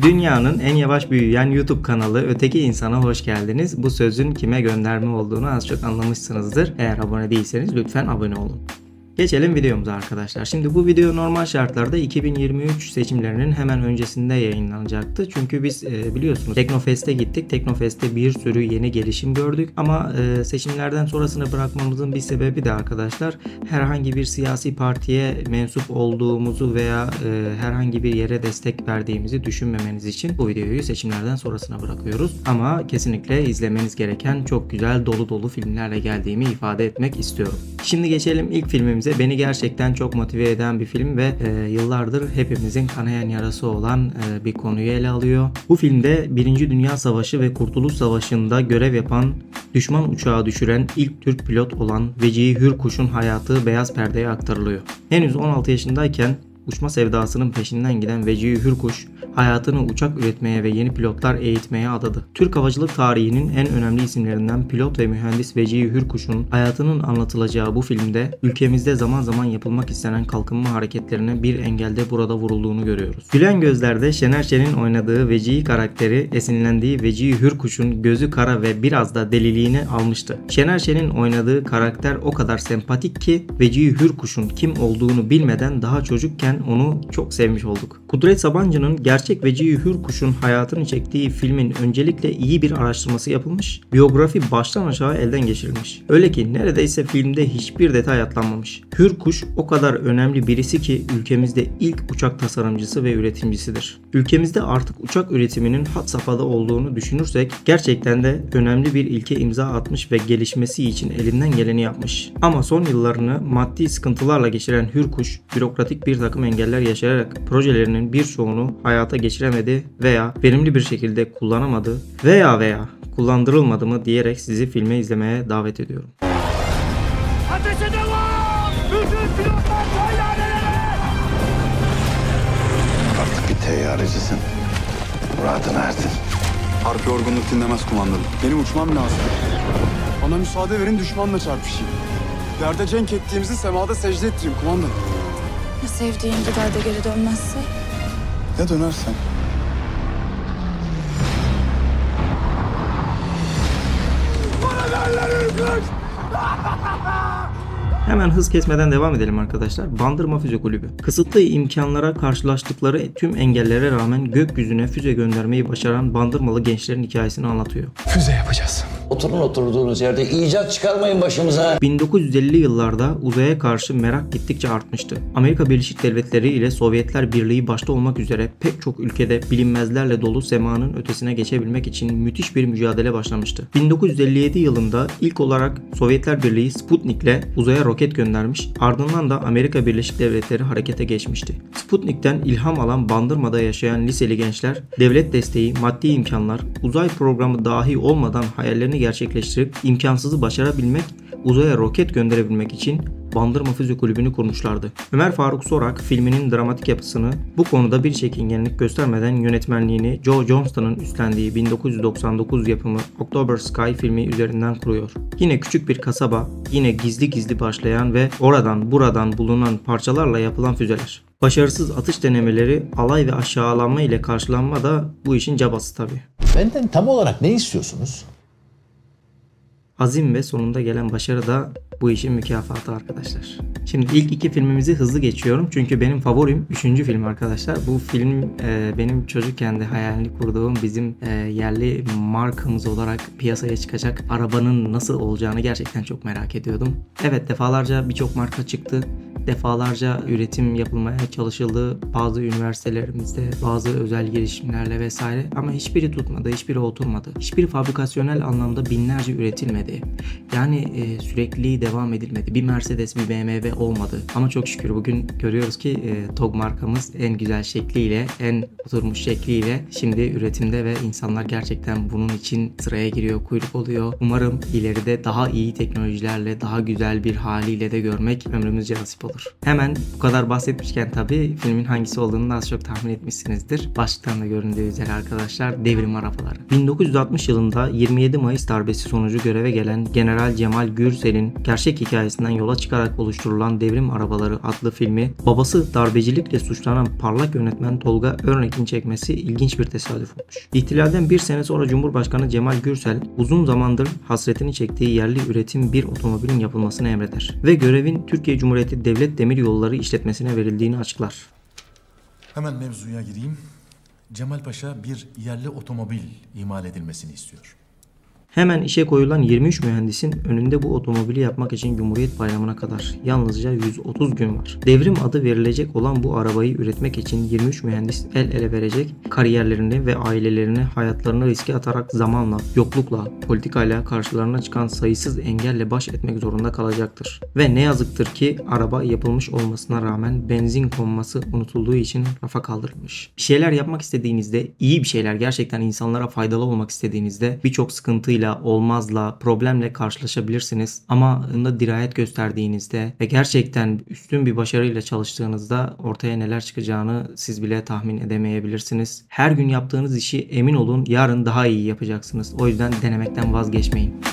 Dünyanın en yavaş büyüyen YouTube kanalı Öteki İnsana hoş geldiniz. Bu sözün kime gönderme olduğunu az çok anlamışsınızdır. Eğer abone değilseniz lütfen abone olun. Geçelim videomuza arkadaşlar. Şimdi bu video normal şartlarda 2023 seçimlerinin hemen öncesinde yayınlanacaktı. Çünkü biz e, biliyorsunuz Teknofest'e gittik. Teknofest'te bir sürü yeni gelişim gördük. Ama e, seçimlerden sonrasını bırakmamızın bir sebebi de arkadaşlar herhangi bir siyasi partiye mensup olduğumuzu veya e, herhangi bir yere destek verdiğimizi düşünmemeniz için bu videoyu seçimlerden sonrasına bırakıyoruz. Ama kesinlikle izlemeniz gereken çok güzel dolu dolu filmlerle geldiğimi ifade etmek istiyorum. Şimdi geçelim ilk filmimize filmimize beni gerçekten çok motive eden bir film ve e, yıllardır hepimizin kanayan yarası olan e, bir konuyu ele alıyor. Bu filmde 1. Dünya Savaşı ve Kurtuluş Savaşı'nda görev yapan düşman uçağı düşüren ilk Türk pilot olan Vecihi Hürkuş'un hayatı beyaz perdeye aktarılıyor. Henüz 16 yaşındayken uçma sevdasının peşinden giden Vecihi Hürkuş hayatını uçak üretmeye ve yeni pilotlar eğitmeye adadı. Türk havacılık tarihinin en önemli isimlerinden pilot ve mühendis Vecihi Hürkuş'un hayatının anlatılacağı bu filmde ülkemizde zaman zaman yapılmak istenen kalkınma hareketlerine bir engelde burada vurulduğunu görüyoruz. Gülen Gözler'de Şener Şen'in oynadığı Vecihi karakteri esinlendiği Vecihi Hürkuş'un gözü kara ve biraz da deliliğini almıştı. Şener Şen'in oynadığı karakter o kadar sempatik ki Vecihi Hürkuş'un kim olduğunu bilmeden daha çocukken onu çok sevmiş olduk. Kudret Sabancı'nın gerçek Vecihi Hürkuş'un hayatını çektiği filmin öncelikle iyi bir araştırması yapılmış, biyografi baştan aşağı elden geçirilmiş. Öyle ki neredeyse filmde hiçbir detay atlanmamış. Hürkuş o kadar önemli birisi ki ülkemizde ilk uçak tasarımcısı ve üretimcisidir. Ülkemizde artık uçak üretiminin hat safhada olduğunu düşünürsek gerçekten de önemli bir ilke imza atmış ve gelişmesi için elinden geleni yapmış. Ama son yıllarını maddi sıkıntılarla geçiren Hürkuş, bürokratik bir takım engeller yaşayarak projelerinin birçoğunu hayata geçiremedi veya verimli bir şekilde kullanamadı veya veya kullandırılmadı mı diyerek sizi filme izlemeye davet ediyorum. Ateşe devam! Bütün pilotlar tayyarelere! Artık bir teyyarecisin. Muradına erdin. Harp yorgunluk dinlemez kumandanım. Benim uçmam lazım. Bana müsaade verin düşmanla çarpışayım. Yerde cenk ettiğimizi semada secde ettireyim kumandanım. Ya sevdiğin gider de geri dönmezse? Ya dönersen? Bana derler ürküş! Hemen hız kesmeden devam edelim arkadaşlar. Bandırma Füze Kulübü. Kısıtlı imkanlara karşılaştıkları tüm engellere rağmen gökyüzüne füze göndermeyi başaran bandırmalı gençlerin hikayesini anlatıyor. Füze yapacağız. Oturun oturduğunuz yerde icat çıkarmayın başımıza. 1950'li yıllarda uzaya karşı merak gittikçe artmıştı. Amerika Birleşik Devletleri ile Sovyetler Birliği başta olmak üzere pek çok ülkede bilinmezlerle dolu semanın ötesine geçebilmek için müthiş bir mücadele başlamıştı. 1957 yılında ilk olarak Sovyetler Birliği Sputnik'le uzaya roket göndermiş, ardından da Amerika Birleşik Devletleri harekete geçmişti. Sputnik'ten ilham alan Bandırma'da yaşayan liseli gençler, devlet desteği, maddi imkanlar, uzay programı dahi olmadan hayallerini gerçekleştirip imkansızı başarabilmek, uzaya roket gönderebilmek için Bandırma Füze Kulübü'nü kurmuşlardı. Ömer Faruk Sorak filminin dramatik yapısını bu konuda bir çekingenlik göstermeden yönetmenliğini Joe Johnston'ın üstlendiği 1999 yapımı October Sky filmi üzerinden kuruyor. Yine küçük bir kasaba, yine gizli gizli başlayan ve oradan buradan bulunan parçalarla yapılan füzeler. Başarısız atış denemeleri alay ve aşağılanma ile karşılanma da bu işin cabası tabi. Benden tam olarak ne istiyorsunuz? Azim ve sonunda gelen başarı da bu işin mükafatı arkadaşlar. Şimdi ilk iki filmimizi hızlı geçiyorum çünkü benim favorim üçüncü film arkadaşlar. Bu film e, benim çocukken de hayalini kurduğum bizim e, yerli markamız olarak piyasaya çıkacak arabanın nasıl olacağını gerçekten çok merak ediyordum. Evet defalarca birçok marka çıktı defalarca üretim yapılmaya çalışıldı bazı üniversitelerimizde bazı özel girişimlerle vesaire ama hiçbiri tutmadı, hiçbiri oturmadı. Hiçbiri fabrikasyonel anlamda binlerce üretilmedi. Yani e, sürekli devam edilmedi. Bir Mercedes, bir BMW olmadı. Ama çok şükür bugün görüyoruz ki e, TOG markamız en güzel şekliyle, en oturmuş şekliyle şimdi üretimde ve insanlar gerçekten bunun için sıraya giriyor, kuyruk oluyor. Umarım ileride daha iyi teknolojilerle, daha güzel bir haliyle de görmek ömrümüzce nasip olur. Olur. Hemen bu kadar bahsetmişken tabii filmin hangisi olduğunu da az çok tahmin etmişsinizdir. Başlıktan da göründüğü üzere arkadaşlar devrim arabaları. 1960 yılında 27 Mayıs darbesi sonucu göreve gelen General Cemal Gürsel'in gerçek hikayesinden yola çıkarak oluşturulan Devrim Arabaları adlı filmi babası darbecilikle suçlanan parlak yönetmen Tolga Örnek'in çekmesi ilginç bir tesadüf olmuş. İhtilalden bir sene sonra Cumhurbaşkanı Cemal Gürsel uzun zamandır hasretini çektiği yerli üretim bir otomobilin yapılmasını emreder ve görevin Türkiye Cumhuriyeti Devlet Demiryolları işletmesine verildiğini açıklar. Hemen mevzuya gireyim. Cemal Paşa bir yerli otomobil imal edilmesini istiyor. Hemen işe koyulan 23 mühendisin önünde bu otomobili yapmak için Cumhuriyet Bayramı'na kadar yalnızca 130 gün var. Devrim adı verilecek olan bu arabayı üretmek için 23 mühendis el ele verecek, kariyerlerini ve ailelerini hayatlarını riske atarak zamanla, yoklukla, politikayla karşılarına çıkan sayısız engelle baş etmek zorunda kalacaktır. Ve ne yazıktır ki araba yapılmış olmasına rağmen benzin konması unutulduğu için rafa kaldırılmış. Bir şeyler yapmak istediğinizde, iyi bir şeyler gerçekten insanlara faydalı olmak istediğinizde birçok sıkıntıyla, olmazla, problemle karşılaşabilirsiniz. Ama bunda dirayet gösterdiğinizde ve gerçekten üstün bir başarıyla çalıştığınızda ortaya neler çıkacağını siz bile tahmin edemeyebilirsiniz. Her gün yaptığınız işi emin olun yarın daha iyi yapacaksınız. O yüzden denemekten vazgeçmeyin.